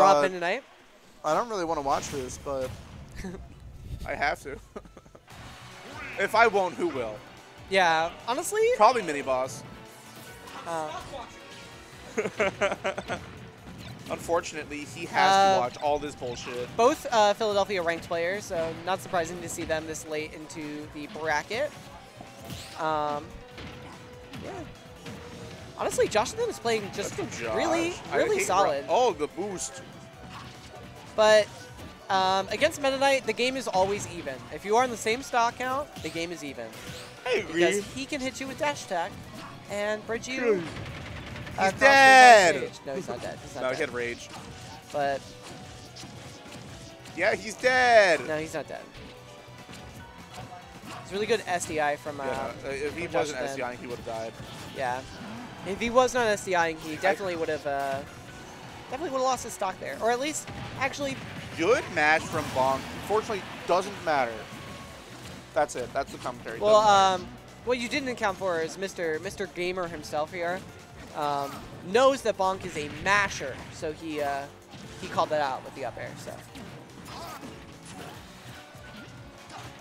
Rob Uh. I don't really want to watch this, but I have to. if I won't, who will? Yeah, honestly, Probably mini boss. uh, Unfortunately, he has Uh, to watch all this bullshit. both uh, Philadelphia ranked players, so not surprising to see them this late into the bracket. Um, yeah. Honestly, Joshathan is playing just That's good, Josh. really, really solid. Oh, the boost. But um, against Meta Knight, the game is always even. If you are on the same stock count, the game is even. I Because he can hit you with dash attack and bridge you. the dead. No, he's not dead. He's not No, he had rage. But Yeah, he's dead. no, he's not dead. It's really good SDI from uh, Yeah, if he wasn't. SDI, he would have died. Yeah. If he was not SDIing, he definitely would have uh, definitely would have lost his stock there, or at least actually. Good match from Bonk. Unfortunately, doesn't matter. That's it. That's the commentary. Well, um, what you didn't account for is Mr. Mr. Gamer himself here um, knows that Bonk is a masher, so he uh, he called that out with the up air. So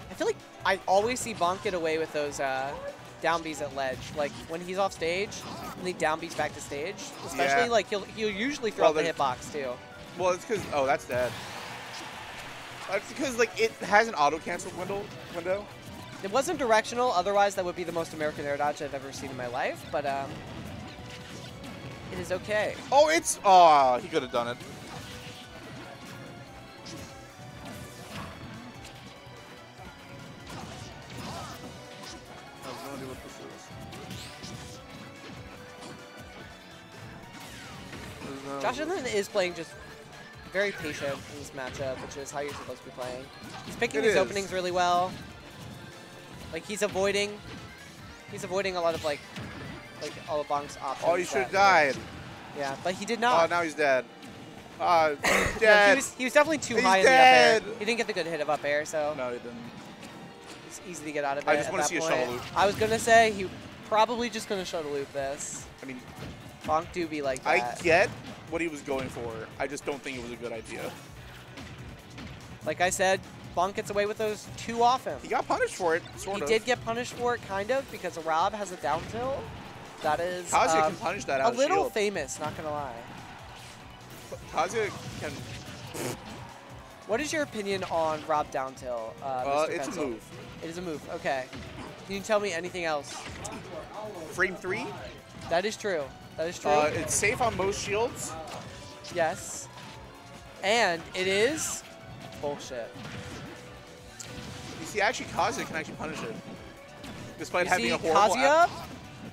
I feel like I always see Bonk get away with those uh, down Bs at ledge. Like when he's off stage, and he down back to stage. Especially Yeah. like he'll he'll usually throw Well, out the hitbox too. well, it's because oh, that's dead. That's because like it has an auto cancel window. Window. It wasn't directional, otherwise that would be the most American air dodge I've ever seen in my life, but um, it is okay. Oh, it's oh, he could have done it. Joshathan is playing just very patient in this matchup, which is how you're supposed to be playing. He's picking It his is. openings really well. Like he's avoiding, he's avoiding a lot of like, like all of Bonk's options. Oh, you should have died. Yeah, but he did not. Oh, not. now he's dead. Ah, No, he dead. was he was definitely too He's high dead. in the up air. He didn't get the good hit of up air, so No, he didn't. it's easy to get out of it. I just wanna that see a shuttle loop. I was gonna say he probably just gonna shuttle loop this. I mean, Bonk do be like that. I get what he was going for. I just don't think it was a good idea. Like I said, Bonk gets away with those too often. He got punished for it, sort He of. did get punished for it, kind of, because Rob has a down tilt. That is Kazuya um, can punish that a out of little shield. famous, not gonna lie. Kazuya can. What is your opinion on Rob down tilt? Uh, Uh, it's a move. It is a move. Okay. Can you tell me anything else? Frame three. That is true. That is true. Uh, it's safe on most shields. yes. And it is bullshit. You see, actually, Kazuya can actually punish it, despite You having see, a horrible. Kazuya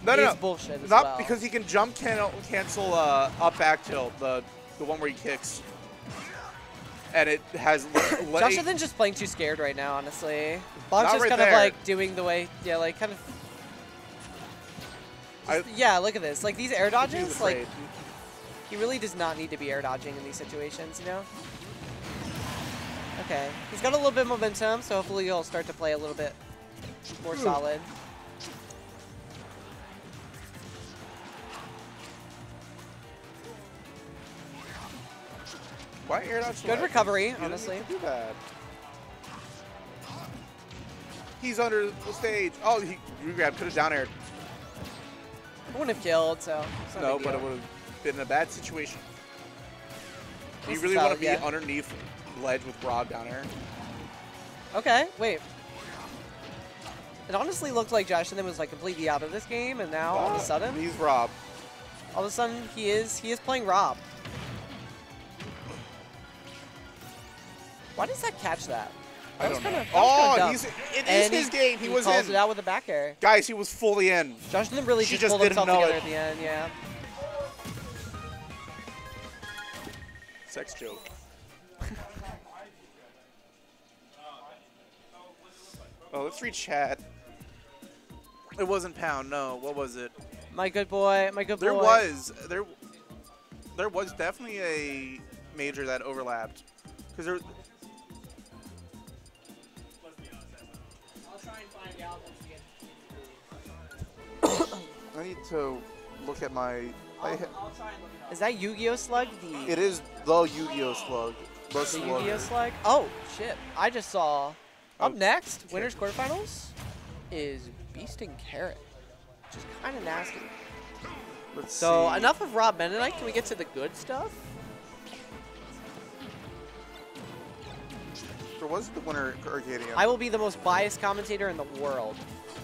no, no, no. bullshit Not well. because he can jump can cancel uh, up back tilt, the the one where he kicks, and it has. Ethan's just playing too scared right now, honestly. Bonk's just right kind there. of like doing the way, yeah, like kind of. I- yeah, look at this. Like these air dodges, like he really does not need to be air dodging in these situations, you know? Okay, he's got a little bit of momentum, so hopefully he'll start to play a little bit more hmm. solid. Why air dodge? Good recovery, He honestly. do that. He's under the stage. Oh, he regrab could have down aired. It wouldn't have killed, so No, but it would have been a bad situation. Do you really want to be yeah. underneath ledge with Rob down air? Okay, wait. It honestly looked like Joshathan was like completely out of this game, and now all of a sudden, He's Rob. all of a sudden he is he is playing Rob. Why does that catch that? I That was don't kinda- that was Oh, he's, it is And his he- game. He, was calls in. it out with a back air. Guys, he was fully in. Josh didn't really She just, just pull didn't himself know together it. at the end, yeah. Sex joke. oh, let's read chat. It wasn't pound. No, what was it? My good boy, my good There boy. There was there. There was definitely a major that overlapped because there. I need to look at my I, Is that Yu-Gi-Oh Slug? The it is the Yu-Gi-Oh slug. The The slug. Yu-Gi-Oh slug? Oh, shit. I just saw. Up Oh, next, shit. winners quarterfinals, is Beast and Carrot. Which is kind of nasty. Let's So, see. enough of Rob Meta Knight. Can we get to the good stuff? So was the winner Arcadian? I will be the most biased commentator in the world.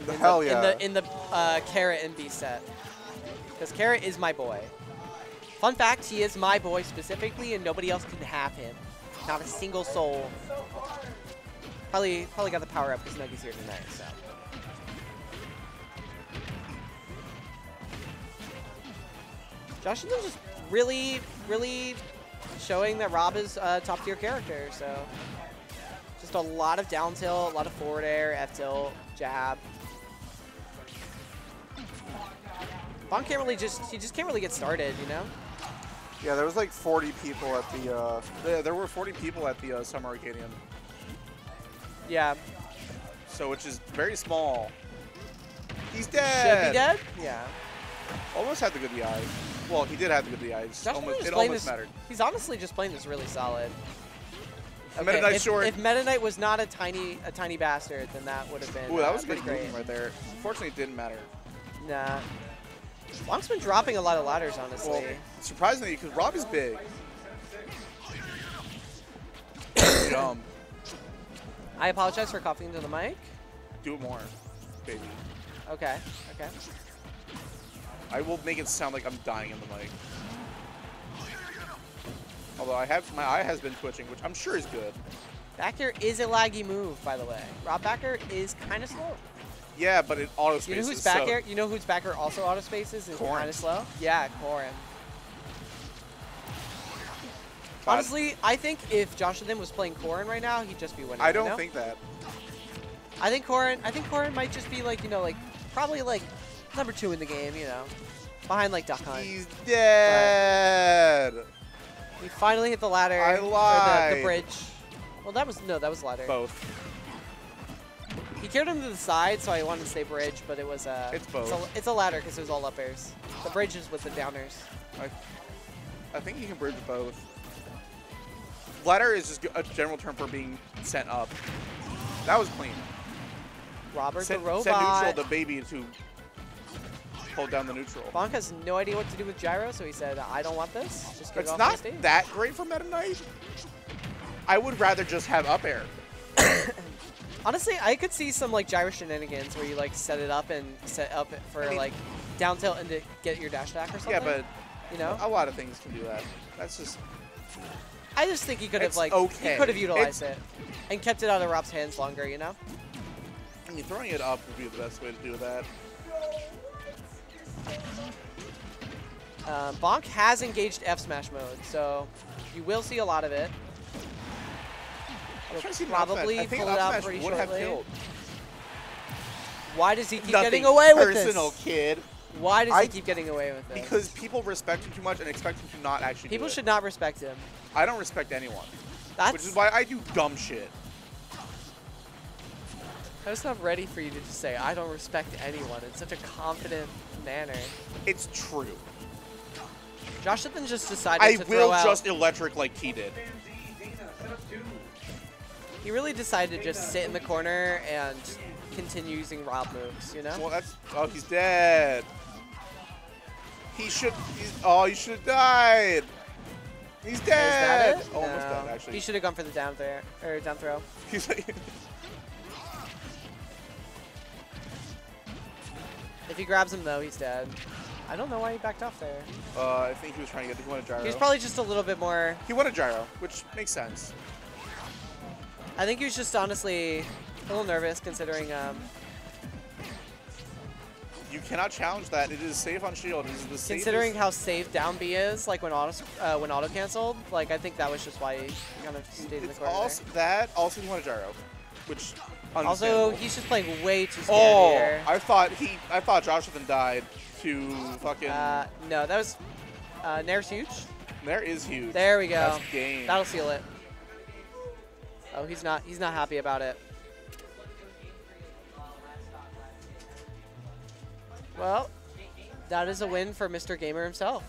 The in hell the, yeah. In the, in the uh, Carrot and Beast set. Because Carrot is my boy. Fun fact, he is my boy specifically, and nobody else can have him. Not a single soul. Probably, probably got the power up because Nuggy's here tonight, so. Josh is just really, really showing that Rob is a top tier character, so. Just a lot of down tilt, a lot of forward air, F tilt, jab. Bon can't really just, he just can't really get started, you know? yeah, there was like 40 people at the. Uh, there, there were 40 people at the uh, Summer Arcadian, Yeah. so which is very small. He's dead. Should be dead? Yeah. Almost had the good DI. Well, he did have the good DI. It's Josh almost, it almost this, mattered. He's honestly just playing this really solid. Meta Knight if, short. if Meta Knight was not a tiny a tiny bastard, then that would have been Ooh, that uh, was a good pretty great. movement right there. Fortunately, it didn't matter. Nah. Long's been dropping a lot of ladders, honestly. Well, surprisingly, because Rob is big. Dumb. I apologize for coughing into the mic. Do it more, baby. Okay, okay. I will make it sound like I'm dying in the mic. Although I have my eye has been twitching, which I'm sure is good. Back air is a laggy move, by the way. Rob back air is kind of slow. Yeah, but it auto spaces. You know who's back so air? You know who's back air also auto spaces is kind of slow? Yeah, Corrin. Honestly, I think if Joshathan was playing Corrin right now, he'd just be winning. I don't know? think that. I think Corrin. I think Corrin might just be like you know like probably like number two in the game. You know, behind like Duck Hunt. He's dead. He finally hit the ladder. I or the, lied. the bridge. Well, that was no, that was ladder. Both. He carried him to the side, so I wanted to say bridge, but it was uh, It's both. It's a, it's a ladder because it was all up airs. The bridge is with the downers. I, I think you can bridge both. Ladder is just a general term for being sent up. That was clean. Robert Send, the robot. neutral the baby to hold down the neutral. Bonk has no idea what to do with gyro, so he said, "I don't want this. Just get It's not my stage." that great for Meta Knight. I would rather just have up air. Honestly, I could see some like gyro shenanigans where you like set it up and set up for I mean- like down tilt and to get your dash attack or something. Yeah, but you know, a lot of things can do that. That's just I just think he could have like okay. he could have utilized It's- it and kept it out of Rob's hands longer. You know. I mean throwing it up would be the best way to do that. Um, Bonk has engaged F smash mode, so you will see a lot of it. I'm He'll trying to see probably smash. I think pull it out pretty would have shortly. killed. Why does he keep Nothing getting away with personal, this? kid. Why does I- he keep getting away with this? Because people respect him too much and expect him to not actually. people do it. should not respect him. I don't respect anyone, That's which is why I do dumb shit. I was not ready for you to just say I don't respect anyone in such a confident manner. It's true. Joshathan just decided I to will just electric like he did. He really decided to just sit in the corner and continue using Rob moves. You know. Well, that's. Oh, he's dead. He should. He's. Oh, he should have died. He's Is dead. that it? Almost No. dead, actually. He should have gone for the down throw or down throw. He's like, If he grabs him though, he's dead. I don't know why he backed off there. uh, I think he was trying to get. He wanted gyro. He was probably just a little bit more. He wanted gyro, which makes sense. I think he was just honestly a little nervous considering um, You cannot challenge that. It is safe on shield. It is the safest. considering how safe down B is, like when auto uh, when auto canceled. Like I think that was just why he kind of stayed in the corner. also that. Also, he wanted gyro, which. Also, he's just playing way too scared Oh, here. I thought he. I thought Joshathan died to fucking. Uh, no, that was uh, Nair's huge. there is huge. There we go. That's game. That'll seal it. Oh, he's not. He's not happy about it. Well, that is a win for Mr. Gamer himself.